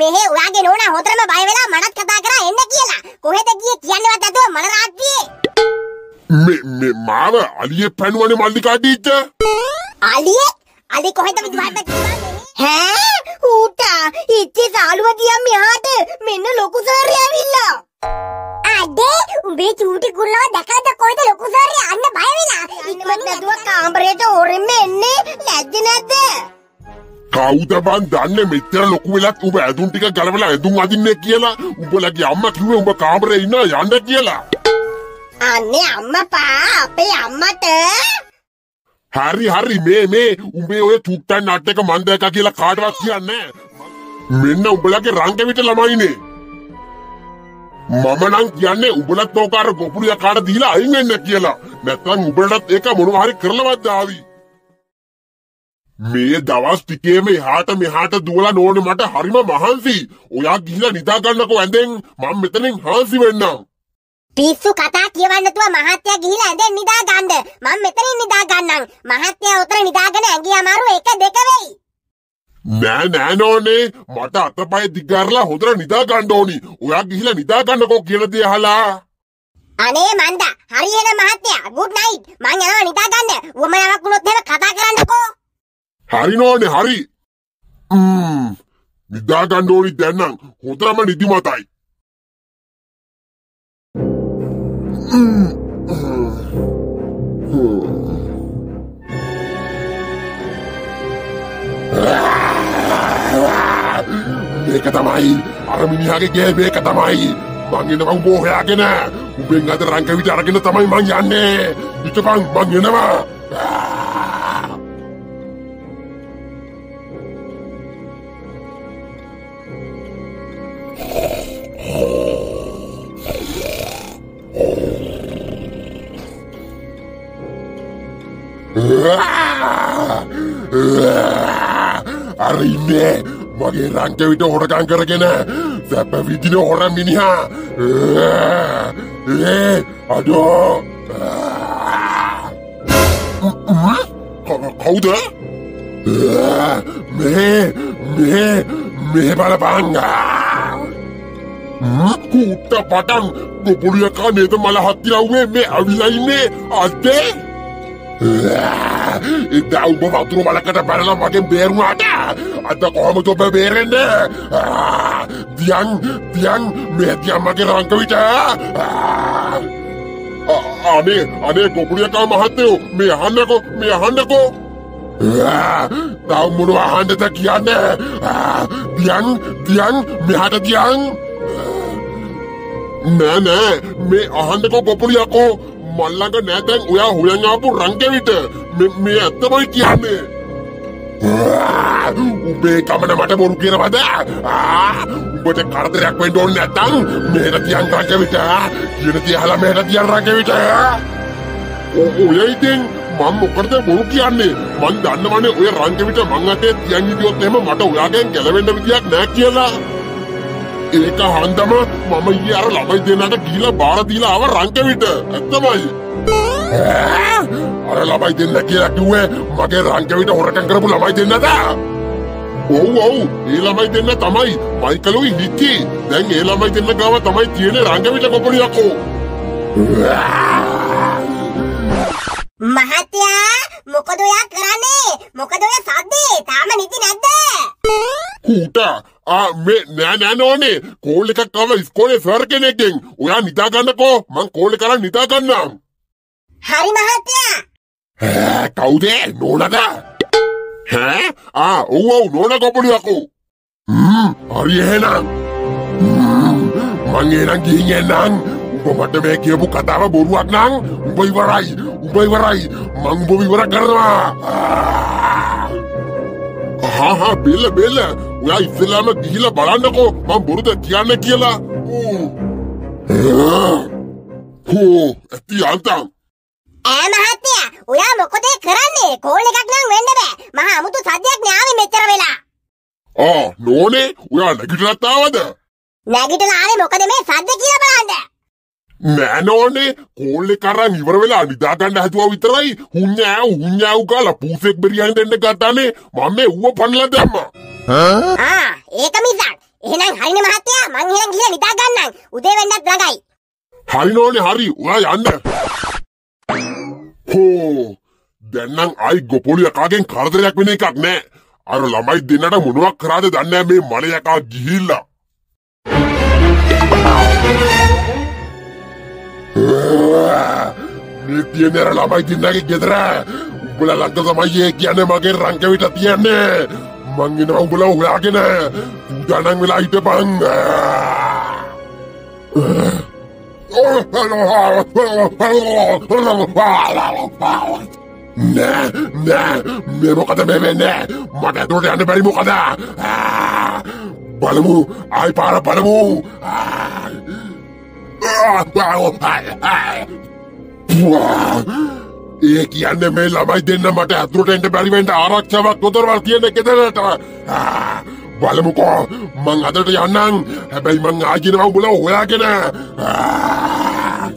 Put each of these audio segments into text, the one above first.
මෙහෙ ඔයාගේ නෝනා හොතරම බය වෙලා මටත් කතා කරා එන්න කියලා. කොහෙද ගියේ කියන්නවත් නැතුව මල රාත්‍රියේ. මේ මේ මාව අලියේ පැනුවනේ මල්ලිකා ටීචර්. අලියේ අලි කොහෙද විදුහට හැ ඌට ඉච්චේ සාලුව දියම් මෙහාට මෙන්න ලොකු සර්ය ඇවිල්ලා. අඩේ උඹේ චූටි කුල්ලව දැකලාද කොහෙද ලොකු සර්ය අන්න බය වෙලා. ඉන්නවත් නැතුව කාමරේට ඕරෙන්න එන්නේ නැද්ද නැද්ද? කවුද බන් දන්නේ මෙච්චර ලොකු වෙලක් උඹ ඇඳුම් ටික ගලවලා ඇඳුම් අදින්නේ කියලා උඹලගේ අම්මා කිව්වේ උඹ කාමරේ ඉන්නවා යන්න කියලා. අනේ අම්මපා අපේ අම්මට හරි හරි මේ මේ උඹේ ඔය චුට්ටන් නට් එක මන් දැක්කා කියලා කාටවත් කියන්නේ. මෙන්න උඹලගේ රංගෙවිට ළමයිනේ. මම නම් කියන්නේ උඹලත් නෝකාර ගොපුලිය කාට දීලා අයින් වෙන්න කියලා. නැත්නම් උඹලටත් ඒක මොනවා හරි කරලවත් ආවි. මේ දවස් ටිකේම එහාට මෙහාට දුවලා නෝනේ මට හරිම මහන්සි. ඔයා ගිහිලා නිදා ගන්නකෝ ඇඳෙන් මම මෙතනින් හාන්සි වෙන්නම්. පිස්සු කතා කියවන්නතුව මහත්තයා ගිහිලා ඇඳෙන් නිදා ගන්න. මම මෙතනින් නිදා ගන්නම්. මහත්තයා උතර නිදාගෙන ඇඟි අමාරු එක දෙක වෙයි. නෑ නෑ නෝනේ මට අතපය දිගාරලා හොඳට නිදා ගන්න ඕනි. ඔයා ගිහිලා නිදා ගන්නකෝ කියලා දේ අහලා. අනේ මන්දා හරි එන මහත්තයා ගුඩ් නයිට්. මං යනවා නිදා ගන්න. උවමනාවක් වුණොත් එහෙම කතා කරන්නකෝ. හරි නෝනේ හරි. ම්ම් නිදා ගන්න ඕනි දැන් නම්. හොඳටම නිදිමතයි. මේක තමයි. අර මිනිහාගේ ගේ මේක තමයි. මං එනවා උඹ හොයාගෙන උඹෙන් අද රංක විට අරගෙන තමයි මං යන්නේ. හිටපන් මං එනවා. අර ඉන්නේ මගේ රංකවිට හොරකං කරගෙන සැප විදින හොර මිනිහා. ඒ අඩෝ. කවුද? මේ මේ මේ බලපංගා කුට්ට පටන් ගොපුලියකා නේද මල හත්තිරව්වේ මේ අවිලා ඉන්නේ? අද්දේ? ඉදා උඹ වතුර බලකට බැලලා මගෙන් බේරුණාට? අද කොහොමද ඔබ බේරෙන්නේ? දියන් දියන් මේ දියන් මගේ රංකවිට අනේ අනේ ගොපුලියකා මහත්තයෝ මේ අහන්නකෝ මේ අහන්නකෝ. තව මොනවා අහන්නද කියන්නේ? දියන් දියන් මෙහාට දියන් නෑ නෑ මේ අහන්නකෝ ගොපුලියකෝ මල්ලඟ නෑතැන් ඔයා හොයන් ආපු රංකෙවිට මේ ඇත්තමයි කියන්නේ. උබේ කමන මට බොරු කියනවද? උඹට කරදරයක් වෙන්න ඕනේ නැත්තම් මෙහෙට තියන් රංකෙවිට කියන තියහලා මෙහෙට තියන් රංකෙවිට ඔය ඉතින් මම මොකටද බොරු කියන්නේ? මං දන්නවනේ ඔය රංකෙවිට මං අතේ තියන් හිටියොත් එහෙම මට ඔයාගෙන් ගැලවෙන්න විදියක් නෑ කියලා. ඒක හන්දම මම ඊයේ අර ළමයි දෙන්නට ගිහිලා බාර දීලා ආව රංකෙවිට ඇත්තමයි. අර ළමයි දෙන්න කියලා කිව්වේ මගේ රංකෙවිට හොරකම් කරපු ළමයි දෙන්නද? ඔව් ඔව්. ඒ ළමයි දෙන්න තමයි මයිකලුයි හික්කි. දැන් ඒ ළමයි දෙන්න ගාව තමයි තියෙන්නේ රංකෙවිට කොපලියකෝ මහත්තයා මොකද ඔයා කරන්නේ? මොකද ඔය සද්දේ? තාම නිදි නැද්ද? කූටා මේ නෑ නෑ නෝනේ කෝල් එකක් ආව ඉස්කෝලේ සර් කෙනෙක්ගෙන් ඔයා නිදා ගන්නකෝ මං කෝල් කරන් නිදා ගන්නම් හරි මහත්තයා. කවුද නෝනද ඈ ආ ඔව් ඔව් නෝන කොපුලියකෝ හ්ම් හරි එහෙනම් මං එහෙනම් ගිහින් එන්නම් උඹ මට මේ කියපු කතාව බොරුවක් නම් උඹ ඉවරයි උඹ ඉවරයි මං උඹ ඉවර කරනවා. හා හා බෙල්ල බෙල්ල ඔයා ඉස්සෙල්ලාම ගිහිල්ලා බලන්නකෝ මම බොරුද කියන්නේ කියලා හෝ ඇති අන්තම් ඈ මහත්තයා ඔයා මොකද කරන්නේ? කෝල් එකක් නම් වෙන්න බෑ. මහා අමුතු සද්දයක් න්යාවේ මෙච්චර වෙලා. ආ නෝනේ ඔයා නැගිටලත් ආවද නැගිටලා ආවේ මොකද මේ සද්ද කියලා බලන්න. නෑ නෝනේ කෝල්ලේ කරන් ඉවර වෙලා නිදා ගන්න හැදුවා විතරයි හුඤ්ඤාව හුඤ්ඤාව ගාලා පූසෙක් බෙරියන් දෙන්න ගත්තානේ මම මේ ඌව පන්නලා දැම්මා ආ ඒක මිසක් එහෙනම් හරිනේ මහත්තයා මං එහෙනම් ගිහලා නිදා ගන්නම්. උදේ වෙන්නත් ළඟයි. හරිනෝනේ හරි. ඔයා යන්න. හෝ දැන්නම් අයි ගොපොලි යකාගෙන් කරදරයක් වෙන එකක් නෑ. අර ළමයි දෙන්නට මොනවක් කරාද දන්නේ මේ මල යකා ගිහිල්ලා. මේ තියෙන අර ළමයි දෙන්නගේ ගෙදර. උඹලා ළඟ තමයි කියන්නේ මගේ රංගවිට තියන්නේ මංගෙන උඹල ඔයාගෙන ගණන් වෙලා හිට පං නෑ නෑ මෙමොකද මෙවෙන්නෑ මට ඇතුට යන්න බැරිමොකද බලමු අයි පාර පරමු ආ. ආ! ආ! ඒ කියන්නේ මේ ළමයි දෙන්න මට ඇතුළට එන්න බැරි වෙන්න ආරක්ෂාවක් දොරවල් තියෙන ගෙදරට ආ! බලමුකෝ මං අදට යන්නම් හැබැයි මං ආජිනවා උඹලා හොයාගෙන ආ!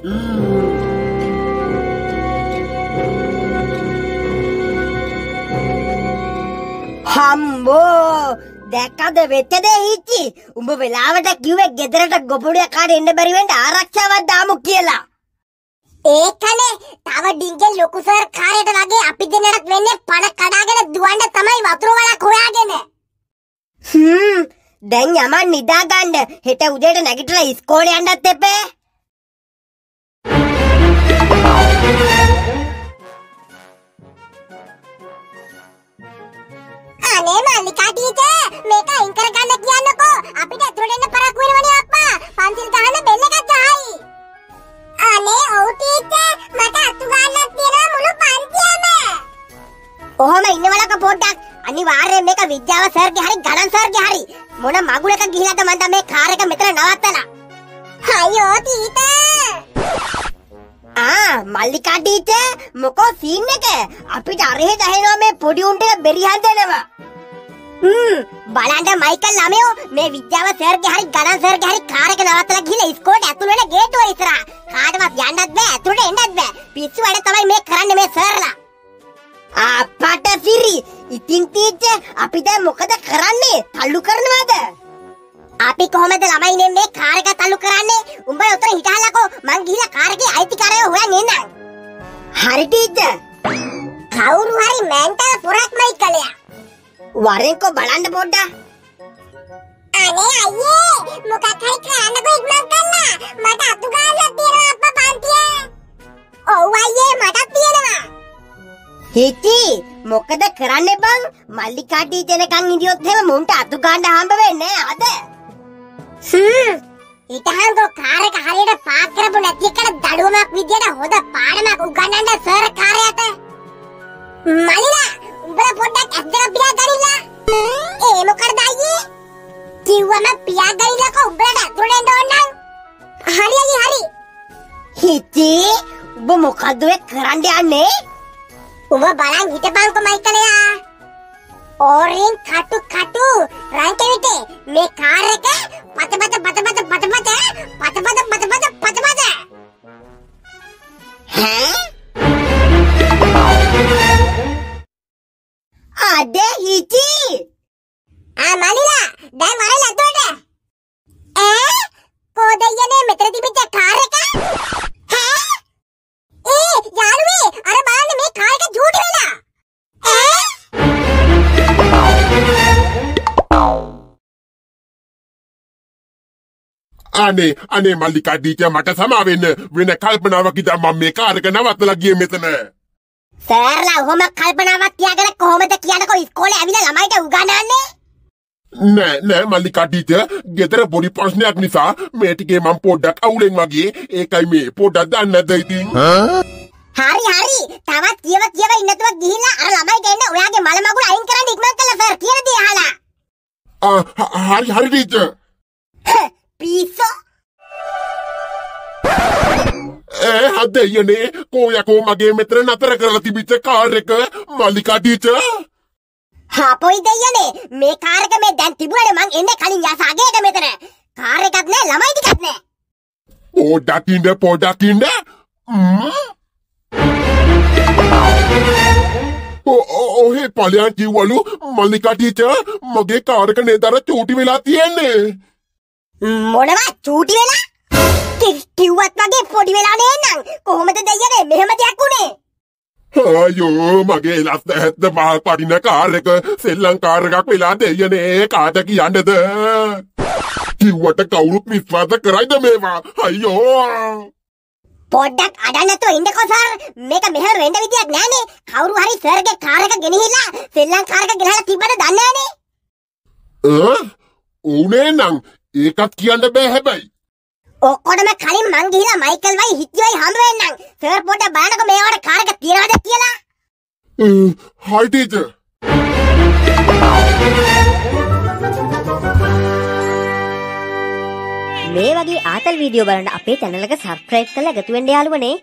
හම්බෝ දැක්කද වෙච්චද හිච්චි උඹ වෙලාවට කිව්වේ ගෙදරට ගොපුඩිය කාට එන්න බැරි වෙන්න ආරක්ෂාවක් දාමු කියලා ඒකනේ. තව ඩිංගල් ලොකු සර් කාර්යයට වගේ අපි දෙන්නට වෙන්නේ පණ කඩාගෙන දුවන්න තමයි වතුර වලක් හොයාගෙන. හ්ම්. දැන් යමන් නිදා ගන්න හෙට උදේට නැගිටලා ඉස්කෝලේ යන්නත් එපේ. අනේ මල්ලිකා ටීචර් ගිහිලාද මන්ද මේ කාර් එක මෙතන නවත්තලා. අයියෝ ටීචර් ආ මල්ලිකා ටීචර් මොකෝ සීන් එක? අපිට අරහෙ දහෙනවා මේ පොඩි උන්ට බෙරිහන් දෙනවා හ්ම් බලන්න මයිකල් ළමයෝ මේ විද්‍යාව සර්ගේ හරි ගණන් සර්ගේ හරි කාර් එක නවත්තලා ගිහලා ඉස්කෝලේට ඇතුල් වෙන ගේට්ටුව ඉස්සරහා. කාටවත් යන්නත් බෑ ඇතුළට එන්නත් බෑ. පිස්සු වැඩ තමයි මේ කරන්නේ මේ සර්ලා. අපට සිරි ඉතින් ටීචර් අපි දැන් මොකද කරන්නේ? තල්ලු කරනවද? අපි කොහොමද ළමයිනේ මේ කාර් එක තල්ලු කරන්නේ? උඹ උතන හිටහලකෝ. මං ගිහිල්ලා කාර් එකේ අයිතිකාරයව හොයන් එන්නම් හරි ටීචර්. කවුරු හරි මෑන්ටල් පොරක් මයිකලයා වරෙන්කෝ බලන්න පොඩ්ඩක්. අනේ අයියේ මොකක් හරි කරන්නකෝ ඉක්මන් කන්න මට අතු ගාලා තියෙනවා අප්පා පන්තියේ. ඔව් අයියේ මටත් තියෙනවා. හිටි මොකද කරන්නේ බං? මල්ලිකා ටීචර් ඉදියොත් එහෙම මුන්ට අතු ගන්න හම්බ වෙන්නේ අද ඉටහන්ග කාරක හරියට පාකරපු නැතිකළ දඩුවමක් විදියට හොඳ පාඩමක් උගන්නන්න සර් කාරයට. මලිලා උඹල පොඩ්ඩක් ඇත්දර පියා ගරිලා ඒ මොකරද අයියේ? කිව්වම පියා ගරිලක උඹලට ඇතුළෙන්ට ඕන්නම් හරි අයියේ හරි. හිතේ උඹ මොකද්ද ඔය කරන්න යන්නේ? උඹ බලන් හිටපන්කො මයිකලයා. ඕරෙන් කටු කටු රංකවිට මේ කාර් එක පතපත පතපත පතපත පතපත පතපත පතපත අද හිටි ආ මලිලා දැන් වරේ ලැතුවට අනේ අනේ මල්ලිකා ටීචර් මට සමාවෙන්න වෙන කල්පනාවක් ඉදන් මම මේ කාර් එක නවත්තලා ගියේ මෙතන. සර්ලා ඔහොම කල්පනාවක් තියාගෙන කොහොමද කියනකෝ ඉස්කෝලේ ඇවිල්ලා ළමයිට උගන්වන්නේ? නෑ නෑ මල්ලිකා ටීචර් ගෙදර පොඩි ප්‍රශ්නයක් නිසා මේ ටිකේ මම පොඩ්ඩක් අවුලෙන් වගේ. ඒකයි මේ පොඩ්ඩක් දන්නේ නැද්ද ඉතින්? හරි හරි. තවත් කියව කියව ඉන්නතුව ගිහිල්ලා අර ළමයිට එන්න. ඔයාගේ මල මගුල අයින් කරන්න ඉක්මන් කළා සර් කියන දේ අහලා. ආ හරි හරි ටීචර් පිස්සෝ ඒ හදෙයනේ කෝයකෝ මගේ මෙතන නතර කරලා තිබිච්ච කාර් එක? මල්ලිකා ටීචර්? හපොයි දෙයනේ මේ කාර් එක මේ දැන් තිබුණනේ මං එන්නේ කලින් යසාගේට මෙතන. කාර් එකක් නෑ ළමයි ටිකක් නෑ. පොඩ්ඩක් ඉන්න පොඩ්ඩක් ඉන්න. ඔහෙ පලයන් කිව්වලු මල්ලිකා ටීචර් මගේ කාර් එක නේද? අර චූටි වෙලා තියෙන්නේ. මොනවා? චූටි වෙලා කිව්වත් වගේ පොඩි වෙලා නේනම් කොහොමද දෙයියනේ? මෙහෙම දෙයක් උනේ. අයෝ මගේ ලස්ස ඇත්ත මහල් පටින කාර් එක සෙල්ලම් කාර් එකක් වෙලා දෙයනේ කාට කියන්නද? කිව්වට කවුරුත් විශ්වාස කරයිද මේවා? අයියෝ පොඩ්ඩක් අඩන්න නැතුව ඉන්නකෝ සර්. මේක මෙහෙම වෙන්න විදියක් නෑනේ කවුරු හරි සර්ගේ කාර් එක ගෙනහිලා සෙල්ලම් කාර් එක ගෙනහලා තිබ්බද දන්නේ නෑනේ අ? ඕනේ නම් ඒකත් කියන්න බෑ හැබැයි ඔක්කොටම කලින් මං ගිහිලා මයිකල් වයි හිත්තිවයි හම්බ වෙන්නම්. සර් පොඩ්ඩක් බලන්නකෝ මේවට කාර් එක තියනවද කියලා. හයි ටීචර් මේ වගේ ආතල් වීඩියෝ බලන්න අපේ channel එක subscribe කරලා එකතු වෙන්න යාළුවනේ